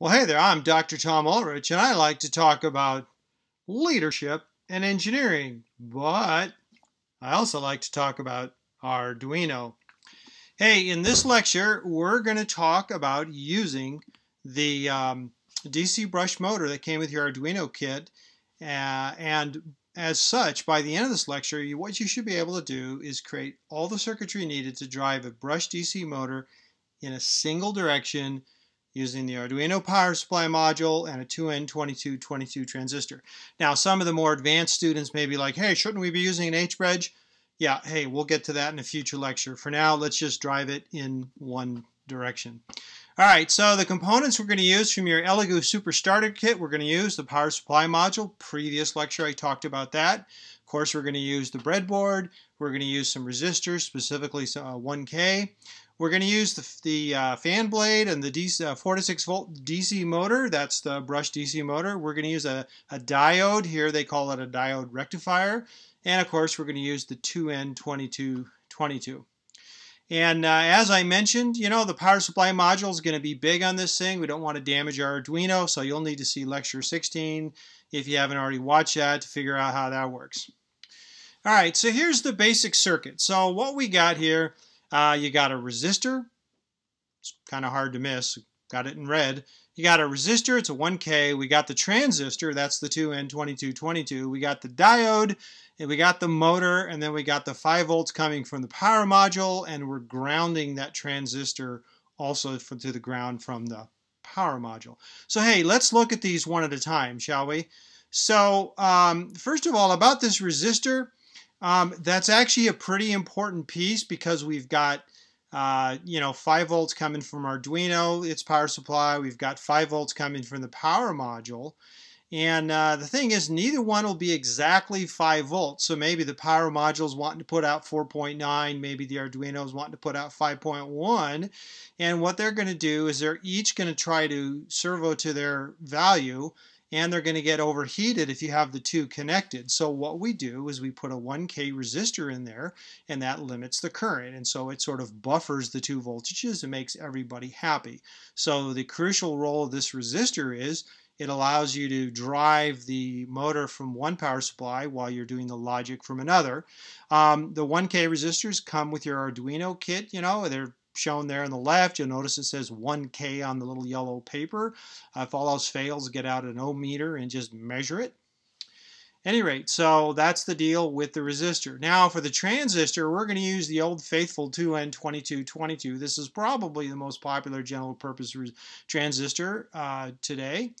Well, hey there, I'm Dr. Tom Ulrich, and I like to talk about leadership and engineering, but I also like to talk about Arduino. Hey, in this lecture, we're going to talk about using the um, DC brush motor that came with your Arduino kit, uh, and as such, by the end of this lecture, you, what you should be able to do is create all the circuitry needed to drive a brush DC motor in a single direction using the Arduino power supply module and a 2N2222 transistor. Now, some of the more advanced students may be like, hey, shouldn't we be using an H-bridge? Yeah, hey, we'll get to that in a future lecture. For now, let's just drive it in one direction. All right, so the components we're going to use from your Elegoo Super Starter Kit, we're going to use the power supply module. Previous lecture, I talked about that. Of course, we're going to use the breadboard. We're going to use some resistors, specifically uh, 1K. We're going to use the, the uh, fan blade and the DC, uh, 4 to 6 volt DC motor. That's the brush DC motor. We're going to use a, a diode. Here they call it a diode rectifier. And of course, we're going to use the 2N2222. And uh, as I mentioned, you know, the power supply module is going to be big on this thing. We don't want to damage our Arduino, so you'll need to see lecture 16 if you haven't already watched that to figure out how that works. All right, so here's the basic circuit. So what we got here uh, you got a resistor. It's kind of hard to miss. Got it in red. You got a resistor. It's a 1K. We got the transistor. That's the 2N2222. We got the diode. And we got the motor. And then we got the 5 volts coming from the power module. And we're grounding that transistor also to the ground from the power module. So hey, let's look at these one at a time, shall we? So um, first of all, about this resistor, um, that's actually a pretty important piece because we've got, uh, you know, 5 volts coming from Arduino, its power supply. We've got 5 volts coming from the power module. And uh, the thing is, neither one will be exactly 5 volts. So maybe the power module is wanting to put out 4.9, maybe the Arduino is wanting to put out 5.1. And what they're going to do is they're each going to try to servo to their value and they're going to get overheated if you have the two connected. So what we do is we put a 1K resistor in there and that limits the current and so it sort of buffers the two voltages and makes everybody happy. So the crucial role of this resistor is it allows you to drive the motor from one power supply while you're doing the logic from another. Um, the 1K resistors come with your Arduino kit, you know, they're shown there on the left. You'll notice it says 1K on the little yellow paper. Uh, if all else fails, get out an ohm meter and just measure it. Any rate, so that's the deal with the resistor. Now for the transistor, we're going to use the old faithful 2N2222. This is probably the most popular general purpose transistor uh, today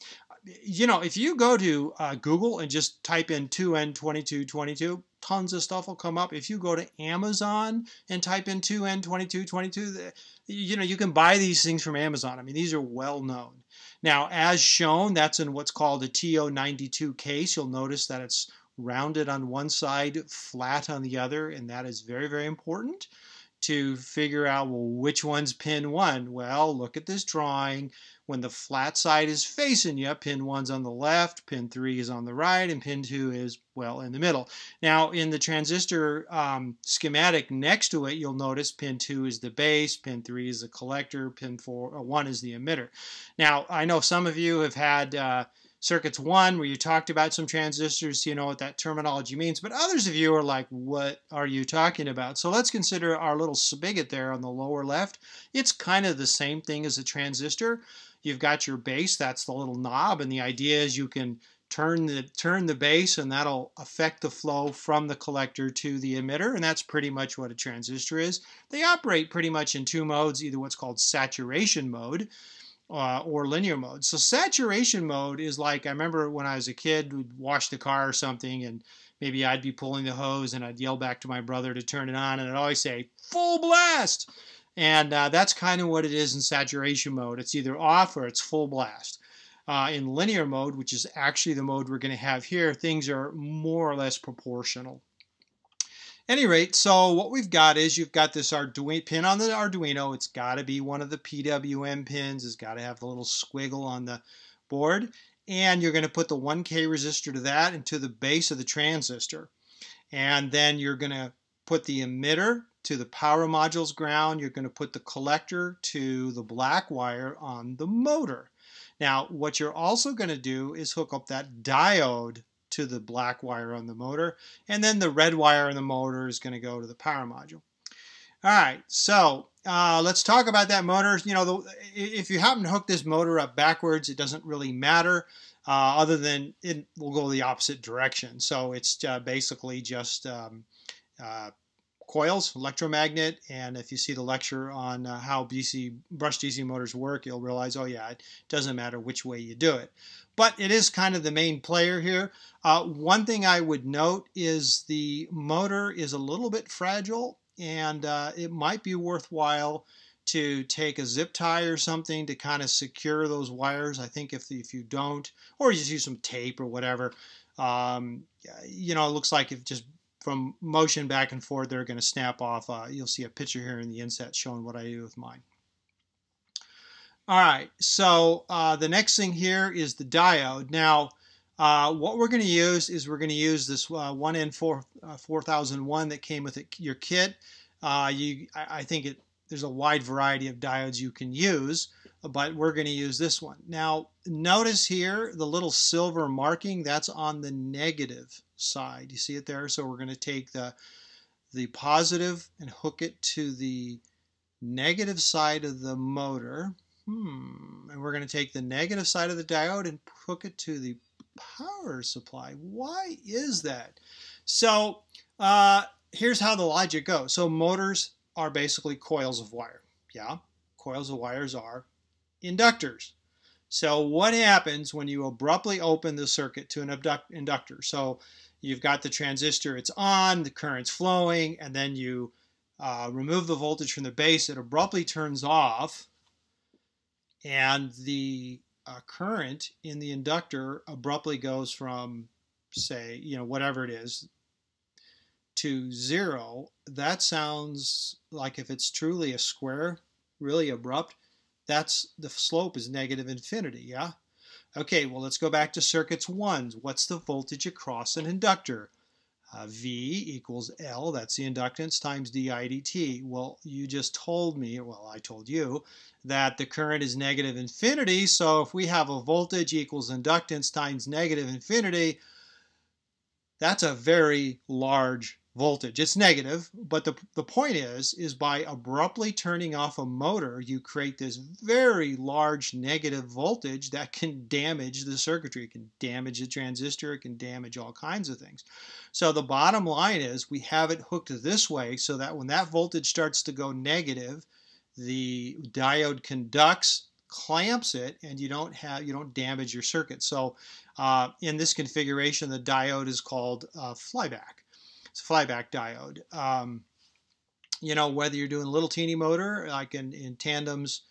you know, if you go to uh, Google and just type in 2N2222, tons of stuff will come up. If you go to Amazon and type in 2N2222, you know, you can buy these things from Amazon. I mean, these are well known. Now, as shown, that's in what's called a TO92 case. You'll notice that it's rounded on one side, flat on the other, and that is very, very important to figure out, well, which one's pin one? Well, look at this drawing. When the flat side is facing you, pin one's on the left, pin three is on the right, and pin two is, well, in the middle. Now, in the transistor um, schematic next to it, you'll notice pin two is the base, pin three is the collector, pin four, uh, one is the emitter. Now, I know some of you have had uh, circuits one where you talked about some transistors, so you know what that terminology means. But others of you are like, what are you talking about? So let's consider our little spigot there on the lower left. It's kind of the same thing as a transistor. You've got your base, that's the little knob, and the idea is you can turn the turn the base and that'll affect the flow from the collector to the emitter and that's pretty much what a transistor is. They operate pretty much in two modes, either what's called saturation mode uh, or linear mode. So saturation mode is like I remember when I was a kid, we'd wash the car or something, and maybe I'd be pulling the hose, and I'd yell back to my brother to turn it on, and I'd always say full blast, and uh, that's kind of what it is in saturation mode. It's either off or it's full blast. Uh, in linear mode, which is actually the mode we're going to have here, things are more or less proportional any rate, so what we've got is you've got this Arduino pin on the Arduino. It's got to be one of the PWM pins. It's got to have the little squiggle on the board. And you're going to put the 1K resistor to that and to the base of the transistor. And then you're going to put the emitter to the power module's ground. You're going to put the collector to the black wire on the motor. Now, what you're also going to do is hook up that diode to the black wire on the motor, and then the red wire on the motor is going to go to the power module. All right, so uh, let's talk about that motor. You know, the, if you happen to hook this motor up backwards, it doesn't really matter, uh, other than it will go the opposite direction. So it's uh, basically just um, uh, coils, electromagnet, and if you see the lecture on uh, how DC brush DC motors work, you'll realize, oh yeah, it doesn't matter which way you do it. But it is kind of the main player here. Uh, one thing I would note is the motor is a little bit fragile, and uh, it might be worthwhile to take a zip tie or something to kind of secure those wires. I think if if you don't, or you just use some tape or whatever, um, you know, it looks like if just from motion back and forth, they're going to snap off. Uh, you'll see a picture here in the inset showing what I do with mine. All right, so uh, the next thing here is the diode. Now, uh, what we're going to use is we're going to use this uh, 1N4, uh, 4001 that came with it, your kit. Uh, you, I, I think it, there's a wide variety of diodes you can use, but we're going to use this one. Now, notice here the little silver marking, that's on the negative side. You see it there? So we're going to take the, the positive and hook it to the negative side of the motor. Hmm. And we're going to take the negative side of the diode and hook it to the power supply. Why is that? So uh, here's how the logic goes. So motors are basically coils of wire. Yeah, coils of wires are inductors. So what happens when you abruptly open the circuit to an inductor? So you've got the transistor, it's on, the current's flowing, and then you uh, remove the voltage from the base, it abruptly turns off, and the uh, current in the inductor abruptly goes from, say, you know, whatever it is, to zero. That sounds like if it's truly a square, really abrupt, that's the slope is negative infinity, yeah? Okay, well, let's go back to circuits 1. What's the voltage across an inductor? Uh, v equals L, that's the inductance, times di dt. Well, you just told me, well, I told you, that the current is negative infinity, so if we have a voltage equals inductance times negative infinity, that's a very large voltage. It's negative, but the, the point is, is by abruptly turning off a motor, you create this very large negative voltage that can damage the circuitry. It can damage the transistor. It can damage all kinds of things. So the bottom line is we have it hooked this way so that when that voltage starts to go negative, the diode conducts clamps it and you don't have you don't damage your circuit so uh, in this configuration the diode is called uh, flyback it's a flyback diode. Um, you know, whether you're doing a little teeny motor, like in, in Tandem's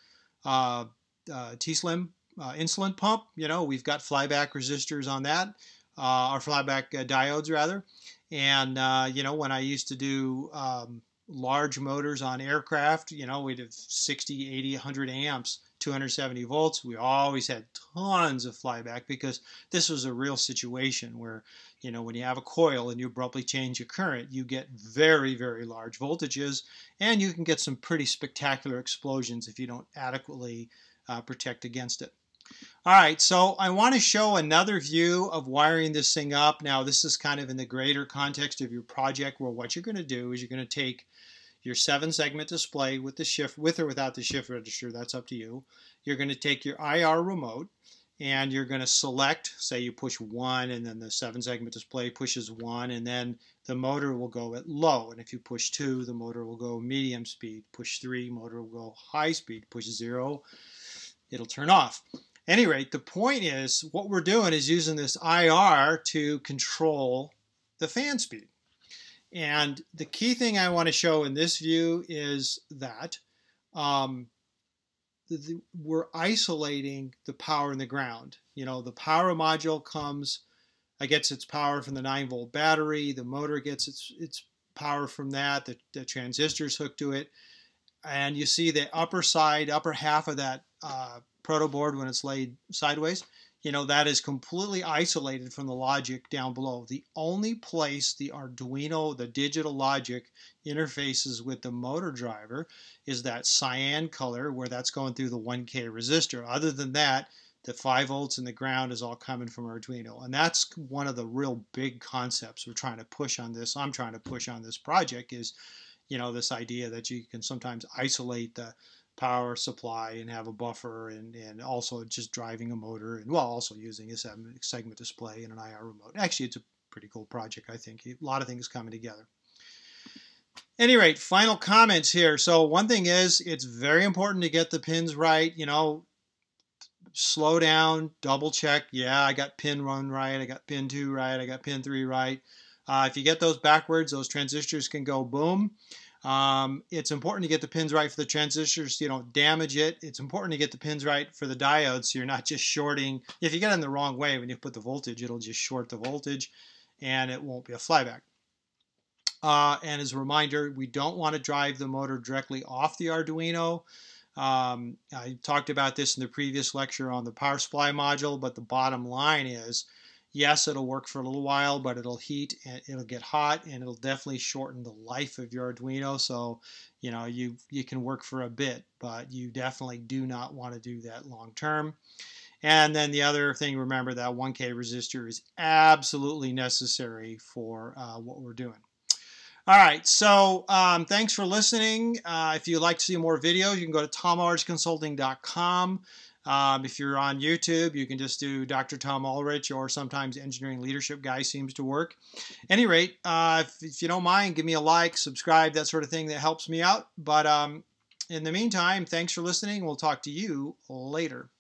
uh, uh, T-Slim uh, insulin pump, you know, we've got flyback resistors on that, uh, or flyback uh, diodes rather. And, uh, you know, when I used to do um, large motors on aircraft, you know, we'd have 60, 80, 100 amps 270 volts. We always had tons of flyback because this was a real situation where, you know, when you have a coil and you abruptly change your current, you get very, very large voltages and you can get some pretty spectacular explosions if you don't adequately uh, protect against it. All right, so I want to show another view of wiring this thing up. Now, this is kind of in the greater context of your project where what you're going to do is you're going to take your seven segment display with the shift, with or without the shift register, that's up to you. You're going to take your IR remote and you're going to select, say you push one and then the seven segment display pushes one and then the motor will go at low. And if you push two, the motor will go medium speed. Push three, motor will go high speed. Push zero, it'll turn off. Any rate, the point is what we're doing is using this IR to control the fan speed. And the key thing I want to show in this view is that um, the, the, we're isolating the power in the ground. You know, the power module comes, it gets its power from the 9 volt battery, the motor gets its, its power from that, the, the transistor's hooked to it, and you see the upper side, upper half of that uh, proto board when it's laid sideways, you know, that is completely isolated from the logic down below. The only place the Arduino, the digital logic, interfaces with the motor driver is that cyan color where that's going through the 1K resistor. Other than that, the 5 volts and the ground is all coming from Arduino. And that's one of the real big concepts we're trying to push on this. I'm trying to push on this project is, you know, this idea that you can sometimes isolate the power supply and have a buffer and, and also just driving a motor and well also using a segment display and an IR remote. Actually, it's a pretty cool project, I think. A lot of things coming together. Any rate, final comments here. So one thing is, it's very important to get the pins right. You know, slow down, double check. Yeah, I got pin one right. I got pin two right. I got pin three right. Uh, if you get those backwards, those transistors can go boom. Um, it's important to get the pins right for the transistors so you don't damage it. It's important to get the pins right for the diodes so you're not just shorting. If you get in the wrong way when you put the voltage, it'll just short the voltage and it won't be a flyback. Uh, and as a reminder, we don't want to drive the motor directly off the Arduino. Um, I talked about this in the previous lecture on the power supply module, but the bottom line is yes, it'll work for a little while, but it'll heat and it'll get hot and it'll definitely shorten the life of your Arduino. So, you know, you, you can work for a bit, but you definitely do not want to do that long term. And then the other thing, remember that 1K resistor is absolutely necessary for uh, what we're doing. All right, so um, thanks for listening. Uh, if you'd like to see more videos, you can go to tomulrichconsulting.com. Um, if you're on YouTube, you can just do Dr. Tom Ulrich or sometimes Engineering Leadership Guy seems to work. Any rate, uh, if, if, you don't mind, give me a like, subscribe, that sort of thing. That helps me out. But um, in the meantime, thanks for listening. We'll talk to you later.